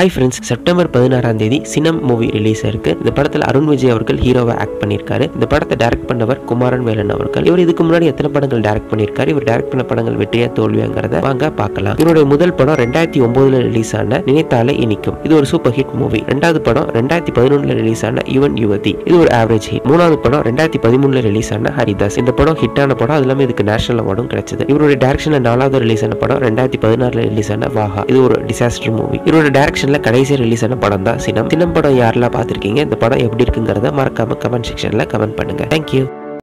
Hi friends September பதினாறாம் தேதி சினம் மூவி ரிலீஸ் இருக்கு. இந்த படத்தில் அருண் விஜய் அவர்கள் ஹீரோவை ஆக்ட் பண்ணியிருக்காரு. இந்த படத்தை டைரக்ட் பண்ணவர் குமாரன் வேலன் அவர்கள். இவர் இதுக்கு முன்னாடி எத்தனை படங்கள் டைரக்ட் பண்ணியிருக்காரு? இவர் டைரக்ட் பண்ண படங்கள் வெற்றியா தோல்வியாங்கிறத வாங்க பார்க்கலாம். இவருடைய முதல் படம் ரெண்டாயிரத்தி ஒன்பதுல ரிலீஸ் ஆன நினைத்தாலே இனிக்கும். இது ஒரு சூப்பர் ஹிட் மூவி ரெண்டாவது படம் ரெண்டாயிரத்தி பதினொன்றுல ரிலீஸ் ஆன யுவன் யுவதி. இது ஒரு ஆவரேஜ் ஹிட் மூணாவது படம் ரெண்டாயிரத்தி பதிமூணுல ரிலீஸ் ஆன ஹரிதாஸ். இந்த படம் ஹிட்டான படம் அது இல்லாமல் இதுக்கு நேஷனல் அவார்டும் கிடைச்சது. இவருடைய டேரக்ஷன்ல நாலாவது ரிலீஸ் ஆன படம் ரெண்டாயிரத்தி பதினாறுல ரிலீஸ் ஆன வாஹா இது ஒரு டிசாஸ்டர் மூவி இவரோட டேரக்ஷன்ல கடைசியாக ரிலீஸ் ஆன படம் தான் சினம். சினம் படம் யாரெல்லாம் பார்த்துருக்கீங்க? இந்த படம் எப்படி இருக்குங்கிறத மறக்காம கமெண்ட் செக்ஷன்ல கமெண்ட் பண்ணுங்க. தேங்க்யூ